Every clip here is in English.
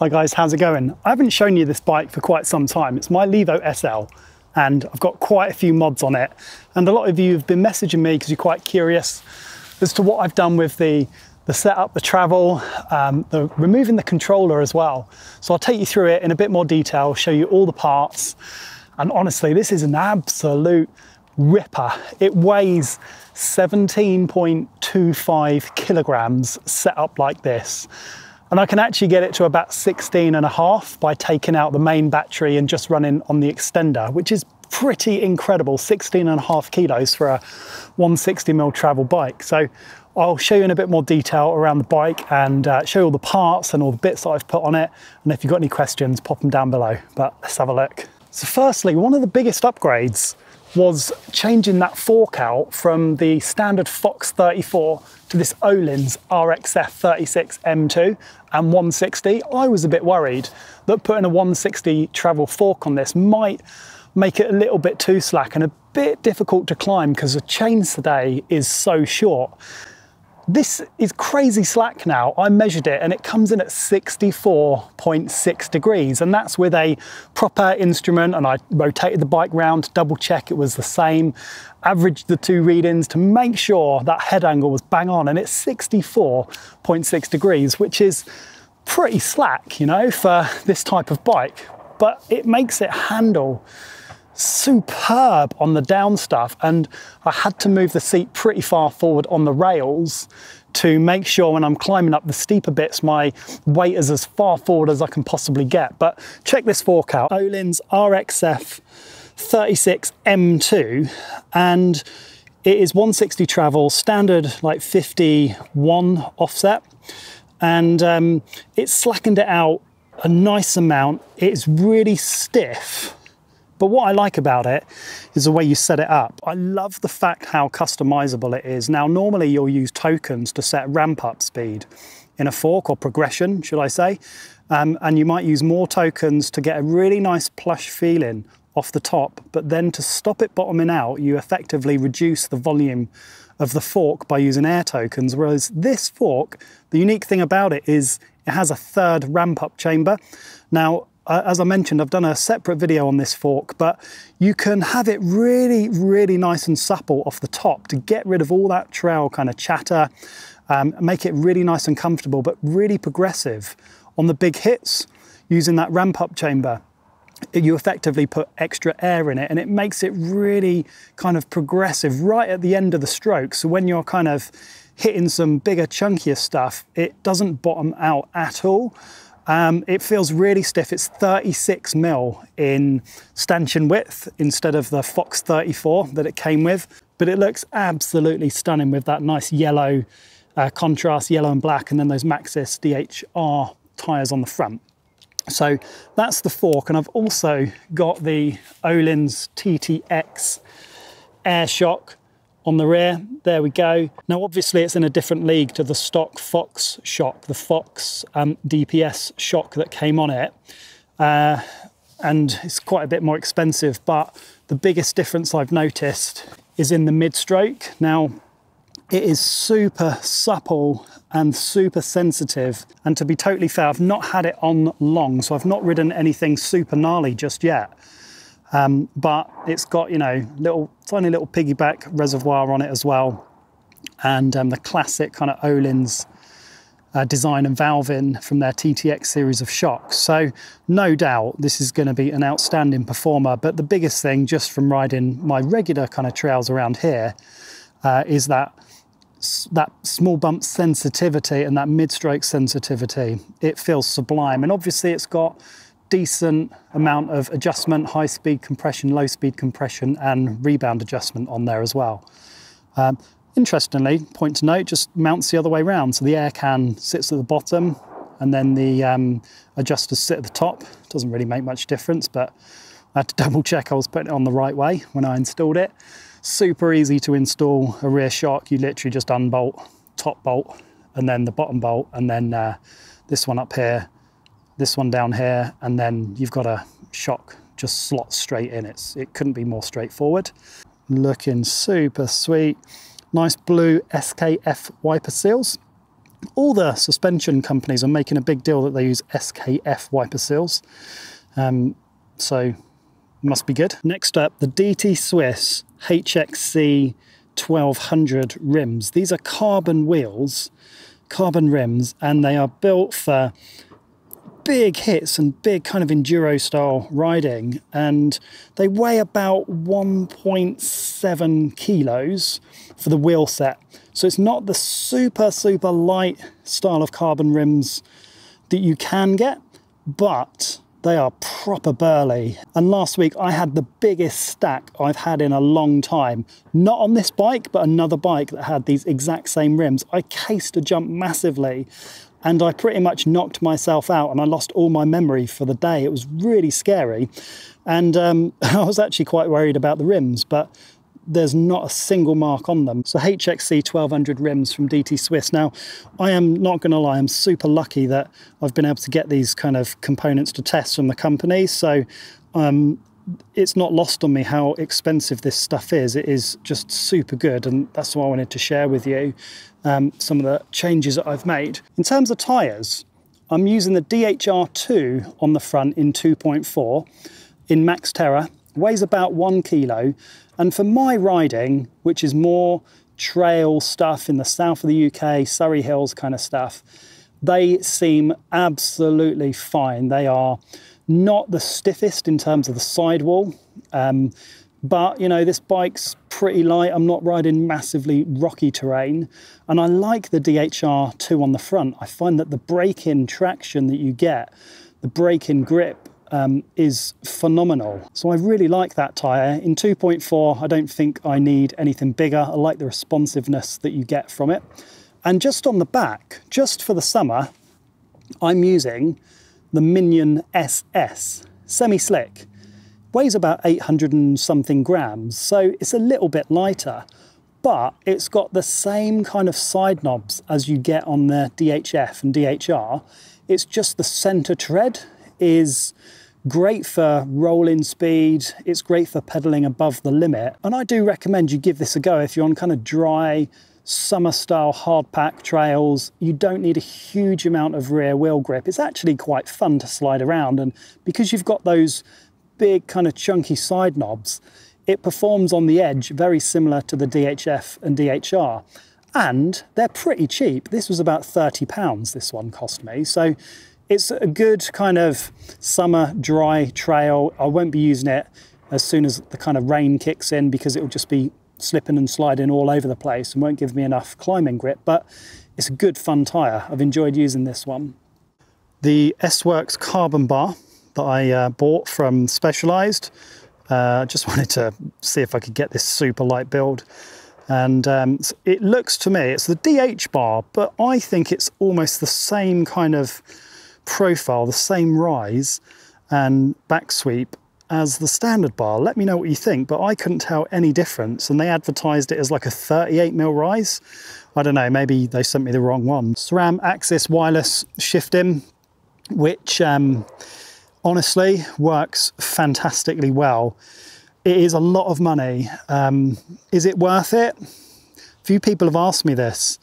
Hi guys, how's it going? I haven't shown you this bike for quite some time. It's my Levo SL and I've got quite a few mods on it. And a lot of you have been messaging me because you're quite curious as to what I've done with the, the setup, the travel, um, the removing the controller as well. So I'll take you through it in a bit more detail, show you all the parts. And honestly, this is an absolute ripper. It weighs 17.25 kilograms set up like this. And I can actually get it to about 16 and a half by taking out the main battery and just running on the extender, which is pretty incredible, 16 and a half kilos for a 160mm travel bike. So I'll show you in a bit more detail around the bike and uh, show you all the parts and all the bits that I've put on it. And if you've got any questions, pop them down below, but let's have a look. So firstly, one of the biggest upgrades was changing that fork out from the standard Fox 34 to this Öhlins RXF 36 M2 and 160. I was a bit worried that putting a 160 travel fork on this might make it a little bit too slack and a bit difficult to climb because the chainstay is so short. This is crazy slack now. I measured it and it comes in at 64.6 degrees and that's with a proper instrument and I rotated the bike round to double check it was the same, averaged the two readings to make sure that head angle was bang on and it's 64.6 degrees, which is pretty slack, you know, for this type of bike, but it makes it handle superb on the down stuff and I had to move the seat pretty far forward on the rails to make sure when I'm climbing up the steeper bits my weight is as far forward as I can possibly get. But check this fork out, Öhlins RXF 36 M2 and it is 160 travel, standard like 51 offset and um, slackened it out a nice amount. It's really stiff but what I like about it is the way you set it up. I love the fact how customizable it is. Now, normally you'll use tokens to set ramp up speed in a fork or progression, should I say. Um, and you might use more tokens to get a really nice plush feeling off the top, but then to stop it bottoming out, you effectively reduce the volume of the fork by using air tokens. Whereas this fork, the unique thing about it is it has a third ramp up chamber. Now, uh, as I mentioned, I've done a separate video on this fork, but you can have it really, really nice and supple off the top to get rid of all that trail kind of chatter, um, make it really nice and comfortable, but really progressive. On the big hits, using that ramp up chamber, you effectively put extra air in it and it makes it really kind of progressive right at the end of the stroke. So when you're kind of hitting some bigger, chunkier stuff, it doesn't bottom out at all. Um, it feels really stiff. It's 36 mil in stanchion width instead of the Fox 34 that it came with, but it looks absolutely stunning with that nice yellow uh, contrast, yellow and black, and then those Maxxis DHR tires on the front. So that's the fork, and I've also got the Öhlins TTX air shock on the rear. There we go. Now, obviously, it's in a different league to the stock Fox shock, the Fox um, DPS shock that came on it. Uh, and it's quite a bit more expensive, but the biggest difference I've noticed is in the mid-stroke. Now, it is super supple and super sensitive. And to be totally fair, I've not had it on long, so I've not ridden anything super gnarly just yet. Um, but it's got, you know, little tiny little piggyback reservoir on it as well. And um, the classic kind of Öhlins uh, design and valving from their TTX series of shocks. So no doubt this is going to be an outstanding performer. But the biggest thing just from riding my regular kind of trails around here uh, is that that small bump sensitivity and that mid-stroke sensitivity. It feels sublime. And obviously it's got decent amount of adjustment, high speed compression, low speed compression, and rebound adjustment on there as well. Um, interestingly, point to note, just mounts the other way around. So the air can sits at the bottom and then the um, adjusters sit at the top. Doesn't really make much difference, but I had to double check I was putting it on the right way when I installed it. Super easy to install a rear shock. You literally just unbolt top bolt and then the bottom bolt and then uh, this one up here this one down here, and then you've got a shock just slots straight in. It's, it couldn't be more straightforward. Looking super sweet. Nice blue SKF wiper seals all the suspension companies are making a big deal that they use SKF wiper seals. Um, so must be good. Next up, the DT Swiss HXC 1200 rims. These are carbon wheels, carbon rims, and they are built for big hits and big kind of enduro style riding. And they weigh about 1.7 kilos for the wheel set. So it's not the super, super light style of carbon rims that you can get, but they are proper burly. And last week I had the biggest stack I've had in a long time. Not on this bike, but another bike that had these exact same rims. I cased a jump massively and I pretty much knocked myself out and I lost all my memory for the day. It was really scary. And um, I was actually quite worried about the rims, but there's not a single mark on them. So HXC 1200 rims from DT Swiss. Now, I am not going to lie, I'm super lucky that I've been able to get these kind of components to test from the company. So um, it's not lost on me how expensive this stuff is. It is just super good, and that's why I wanted to share with you um, some of the changes that I've made. In terms of tyres, I'm using the DHR2 on the front in 2.4 in MaxxTerra, weighs about one kilo, and for my riding, which is more trail stuff in the south of the UK, Surrey Hills kind of stuff, they seem absolutely fine. They are not the stiffest in terms of the sidewall. Um, but you know, this bike's pretty light. I'm not riding massively rocky terrain. And I like the DHR2 on the front. I find that the brake-in traction that you get, the brake-in grip um, is phenomenal. So I really like that tyre. In 2.4, I don't think I need anything bigger. I like the responsiveness that you get from it. And just on the back, just for the summer, I'm using the Minion SS, semi-slick. Weighs about 800 and something grams, so it's a little bit lighter, but it's got the same kind of side knobs as you get on the DHF and DHR. It's just the center tread is great for rolling speed, it's great for pedaling above the limit, and I do recommend you give this a go if you're on kind of dry, summer style hard pack trails, you don't need a huge amount of rear wheel grip. It's actually quite fun to slide around. And because you've got those big kind of chunky side knobs, it performs on the edge very similar to the DHF and DHR. And they're pretty cheap. This was about 30 pounds this one cost me. So it's a good kind of summer dry trail. I won't be using it as soon as the kind of rain kicks in because it will just be slipping and sliding all over the place and won't give me enough climbing grip, but it's a good fun tyre. I've enjoyed using this one. The S-Works carbon bar that I uh, bought from Specialized, uh, just wanted to see if I could get this super light build. And um, it looks to me, it's the DH bar, but I think it's almost the same kind of profile, the same rise and back sweep as the standard bar. Let me know what you think, but I couldn't tell any difference. And they advertised it as like a 38 mil rise. I don't know, maybe they sent me the wrong one. SRAM AXS wireless shifting, which um, honestly works fantastically well. It is a lot of money. Um, is it worth it? Few people have asked me this.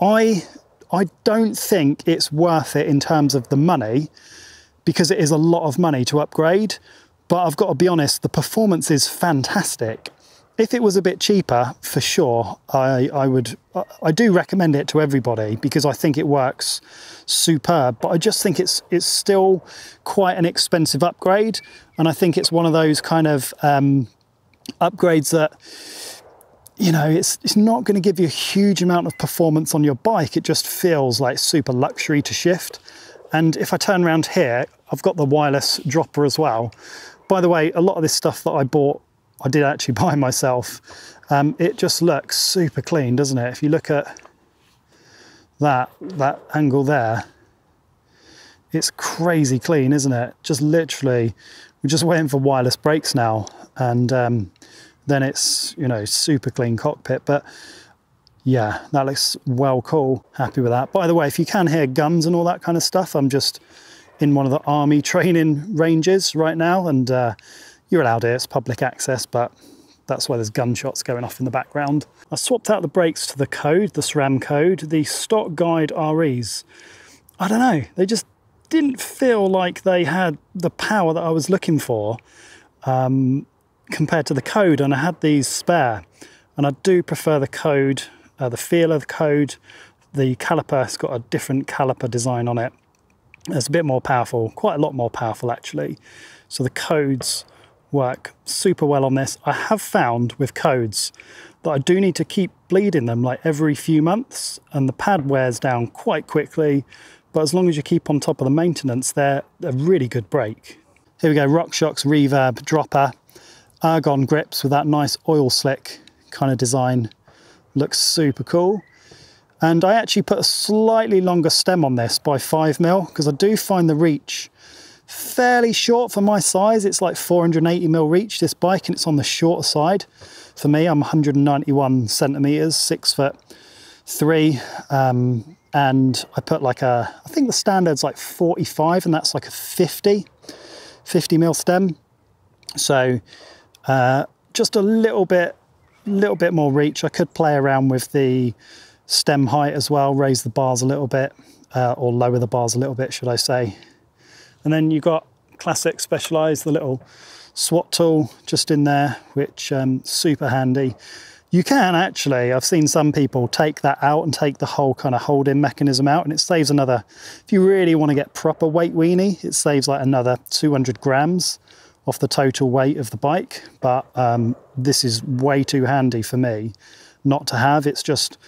I, I don't think it's worth it in terms of the money because it is a lot of money to upgrade but I've got to be honest, the performance is fantastic. If it was a bit cheaper, for sure, I, I would, I do recommend it to everybody because I think it works superb. But I just think it's it's still quite an expensive upgrade, and I think it's one of those kind of um, upgrades that you know, it's, it's not going to give you a huge amount of performance on your bike. It just feels like super luxury to shift. And if I turn around here, I've got the wireless dropper as well. By the way, a lot of this stuff that I bought, I did actually buy myself. Um, it just looks super clean, doesn't it? If you look at that, that angle there, it's crazy clean, isn't it? Just literally, we're just waiting for wireless brakes now. And um, then it's, you know, super clean cockpit. But yeah, that looks well cool. Happy with that. By the way, if you can hear guns and all that kind of stuff, I'm just in one of the army training ranges right now and uh, you're allowed here, it's public access, but That's why there's gunshots going off in the background. I swapped out the brakes to the code, the SRAM code. The stock guide REs, I don't know, they just didn't feel like they had the power that I was looking for um, compared to the code. And I had these spare. And I do prefer the code, uh, the feel of the code. The caliper has got a different caliper design on it. It's a bit more powerful, quite a lot more powerful actually. So the codes work super well on this. I have found with codes that I do need to keep bleeding them like every few months and the pad wears down quite quickly. But as long as you keep on top of the maintenance, they're a really good brake. Here we go, RockShox Reverb Dropper. Argon grips with that nice oil slick kind of design. Looks super cool. And I actually put a slightly longer stem on this by five mil because I do find the reach fairly short for my size. It's like 480 mil reach, this bike, and it's on the shorter side. For me, I'm 191 centimeters, six foot three. Um, and I put like a, I think the standard's like 45 and that's like a 50, 50 mil stem. So uh, just a little bit, little bit more reach. I could play around with the stem height as well, raise the bars a little bit, uh, or lower the bars a little bit, should I say. And then you've got classic Specialized, the little SWAT tool just in there, which um, super handy. You can actually, I've seen some people take that out and take the whole kind of holding mechanism out and it saves another, if you really want to get proper weight weenie, it saves like another 200 grams off the total weight of the bike. But um, this is way too handy for me not to have. It's just,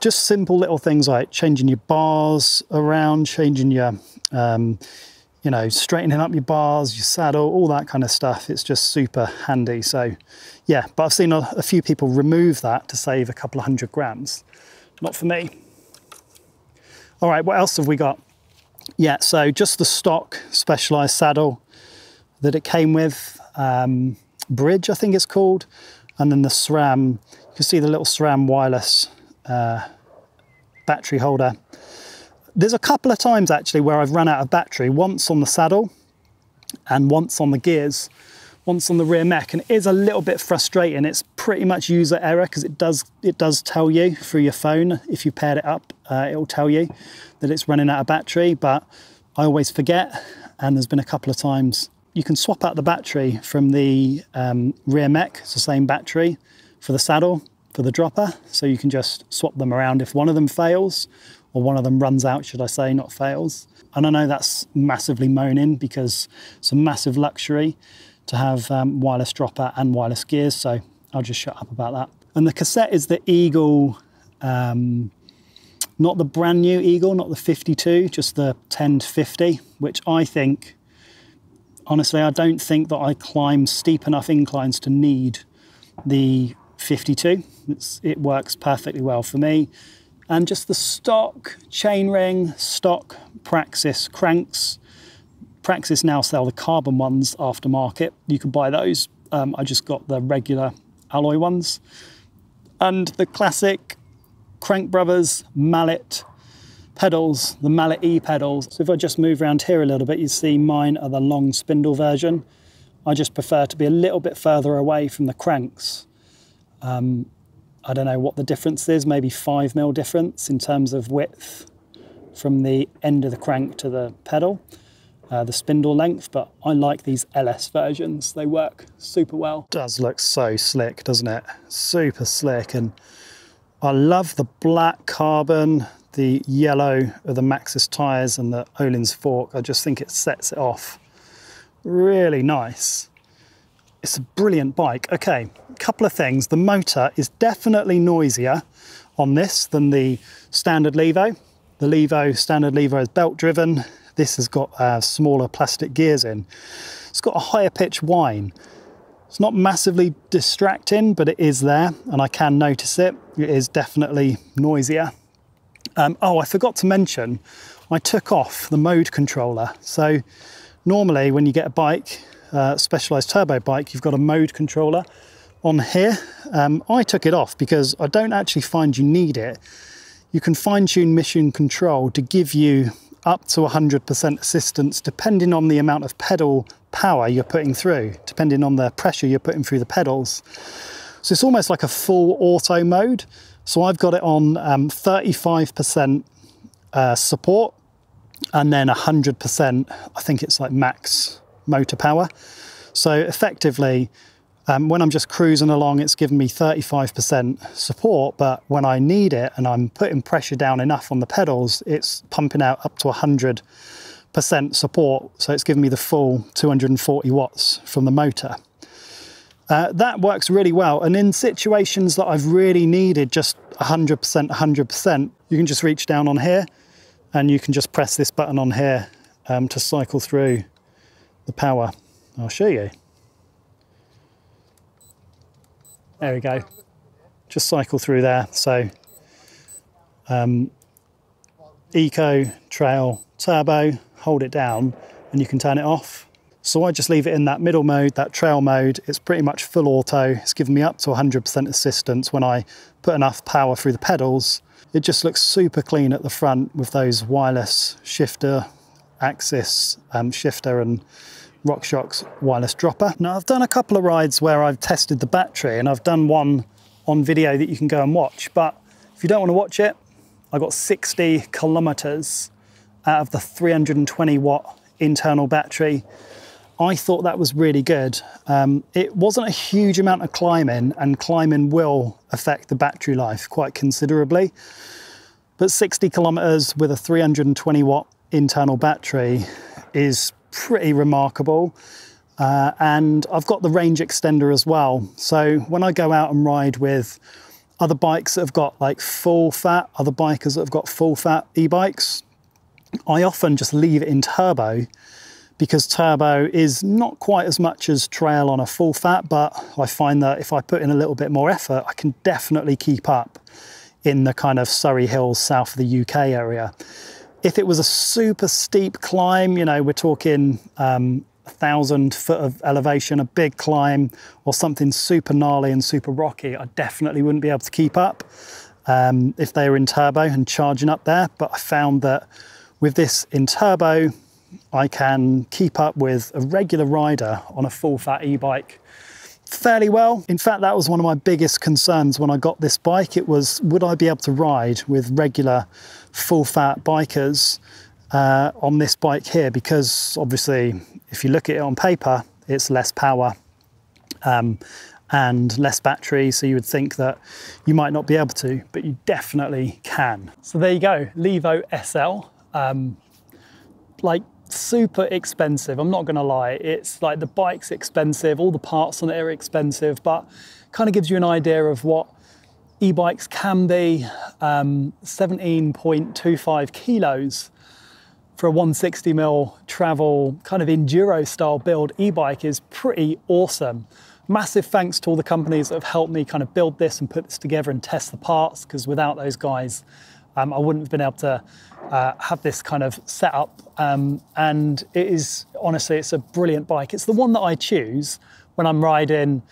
just simple little things like changing your bars around, changing your, um, you know, straightening up your bars, your saddle, all that kind of stuff. It's just super handy. So yeah, but I've seen a, a few people remove that to save a couple of hundred grams. Not for me. All right, what else have we got? Yeah, so just the stock Specialized saddle that it came with, um, bridge I think it's called, and then the SRAM, you can see the little SRAM wireless uh, battery holder there's a couple of times actually where I've run out of battery, once on the saddle and once on the gears, once on the rear mech, and it is a little bit frustrating. It's pretty much user error because it does it does tell you through your phone if you paired it up, uh, it will tell you that it's running out of battery, but I always forget. And there's been a couple of times you can swap out the battery from the um, rear mech, it's the same battery for the saddle, for the dropper. So you can just swap them around if one of them fails or one of them runs out, should I say, not fails. And I know that's massively moaning because it's a massive luxury to have um, wireless dropper and wireless gears, so I'll just shut up about that. And the cassette is the Eagle, um, not the brand new Eagle, not the 52, just the 10 to 50, which I think, honestly, I don't think that I climb steep enough inclines to need the 52. It's, it works perfectly well for me and just the stock chainring, stock Praxis cranks. Praxis now sell the carbon ones aftermarket. You can buy those. Um, I just got the regular alloy ones. And the classic Crank Brothers mallet pedals, the mallet E pedals. So if I just move around here a little bit, you see mine are the long spindle version. I just prefer to be a little bit further away from the cranks. Um, I don't know what the difference is, maybe five mil difference in terms of width from the end of the crank to the pedal, uh, the spindle length, but I like these LS versions. They work super well. Does look so slick, doesn't it? Super slick. And I love the black carbon, the yellow of the Maxxis tires and the Öhlins fork. I just think it sets it off. Really nice. It's a brilliant bike. Okay, couple of things. The motor is definitely noisier on this than the standard Levo. The Levo, standard Levo is belt driven. This has got uh, smaller plastic gears in. It's got a higher pitch whine. It's not massively distracting, but it is there and I can notice it. It is definitely noisier. Um, oh, I forgot to mention, I took off the mode controller. So normally when you get a bike, uh, Specialized turbo bike, you've got a mode controller on here. Um, I took it off because I don't actually find you need it. You can fine tune mission control to give you up to 100% assistance depending on the amount of pedal power you're putting through, depending on the pressure you're putting through the pedals. So it's almost like a full auto mode. So I've got it on 35% um, uh, support and then 100%, I think it's like max motor power. So effectively, um, when I'm just cruising along, it's giving me 35% support, but when I need it and I'm putting pressure down enough on the pedals, it's pumping out up to 100% support. So it's giving me the full 240 watts from the motor. Uh, that works really well. And in situations that I've really needed just 100%, 100%, you can just reach down on here and you can just press this button on here um, to cycle through the power. I'll show you. There we go. Just cycle through there. So um, eco, trail, turbo, hold it down and you can turn it off. So I just leave it in that middle mode, that trail mode. It's pretty much full auto. It's given me up to 100% assistance when I put enough power through the pedals. It just looks super clean at the front with those wireless shifter, AXS um, shifter and RockShox wireless dropper. Now I've done a couple of rides where I've tested the battery and I've done one on video that you can go and watch, but if you don't want to watch it, I got 60 kilometers out of the 320 watt internal battery. I thought that was really good. Um, it wasn't a huge amount of climbing and climbing will affect the battery life quite considerably. But 60 kilometers with a 320 watt internal battery is pretty remarkable. Uh, and I've got the range extender as well. So when I go out and ride with other bikes that have got like full fat, other bikers that have got full fat e-bikes, I often just leave it in turbo because turbo is not quite as much as trail on a full fat, but I find that if I put in a little bit more effort, I can definitely keep up in the kind of Surrey Hills, south of the UK area. If it was a super steep climb, you know, we're talking um, a thousand foot of elevation, a big climb, or something super gnarly and super rocky, I definitely wouldn't be able to keep up um, if they were in turbo and charging up there. But I found that with this in turbo, I can keep up with a regular rider on a full fat e-bike fairly well. In fact, that was one of my biggest concerns when I got this bike. It was, would I be able to ride with regular full fat bikers uh, on this bike here? Because obviously, if you look at it on paper, it's less power um, and less battery. So you would think that you might not be able to, but you definitely can. So there you go, Levo SL. Um, like super expensive. I'm not to lie. It's like the bike's expensive, all the parts on it are expensive, but kind of gives you an idea of what e-bikes can be. Um, 17.25 kilos for a 160 mil travel kind of enduro style build e-bike is pretty awesome. Massive thanks to all the companies that have helped me kind of build this and put this together and test the parts because without those guys, um, I wouldn't have been able to uh, have this kind of setup. Um, and it is, honestly, it's a brilliant bike. It's the one that I choose when I'm riding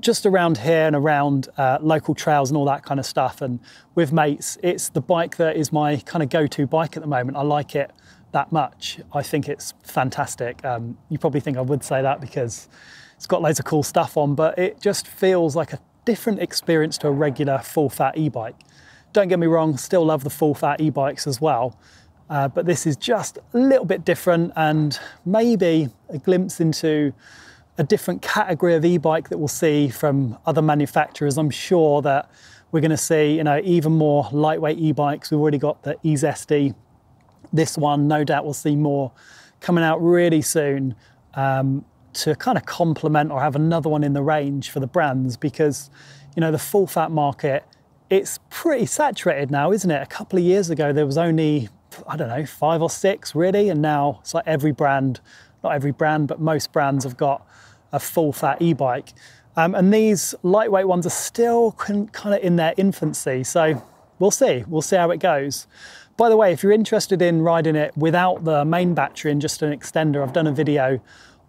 just around here and around uh, local trails and all that kind of stuff. And with mates, it's the bike that is my kind of go-to bike at the moment. I like it that much. I think it's fantastic. Um, you probably think I would say that because it's got loads of cool stuff on, but it just feels like a different experience to a regular full fat e-bike. Don't get me wrong, still love the full fat e-bikes as well, uh, but this is just a little bit different and maybe a glimpse into a different category of e-bike that we'll see from other manufacturers. I'm sure that we're going to see, you know, even more lightweight e-bikes. We've already got the EaseSD. This one, no doubt, we'll see more coming out really soon um, to kind of complement or have another one in the range for the brands because, you know, the full fat market it's pretty saturated now, isn't it? A couple of years ago, there was only, I don't know, five or six really, and now it's like every brand, not every brand, but most brands have got a full fat e-bike. Um, and these lightweight ones are still kind of in their infancy. So we'll see, we'll see how it goes. By the way, if you're interested in riding it without the main battery and just an extender, I've done a video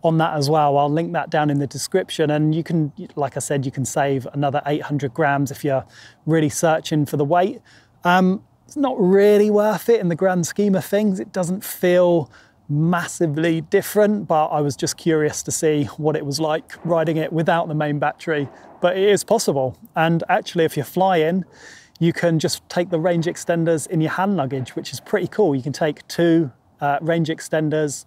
on that as well. I'll link that down in the description and you can, like I said, you can save another 800 grams if you're really searching for the weight. Um, it's not really worth it in the grand scheme of things. It doesn't feel massively different, but I was just curious to see what it was like riding it without the main battery. But it is possible. And actually, if you're flying, you can just take the range extenders in your hand luggage, which is pretty cool. You can take two uh, range extenders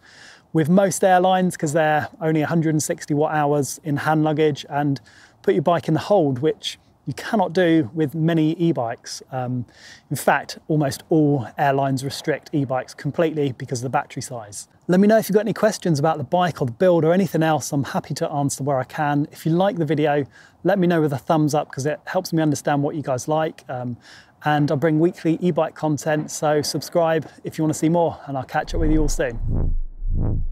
with most airlines because they're only 160 watt hours in hand luggage and put your bike in the hold, which you cannot do with many e-bikes. Um, in fact, almost all airlines restrict e-bikes completely because of the battery size. Let me know if you've got any questions about the bike or the build or anything else. I'm happy to answer where I can. If you like the video, let me know with a thumbs up because it helps me understand what you guys like. Um, and I bring weekly e-bike content, so subscribe if you want to see more and I'll catch up with you all soon.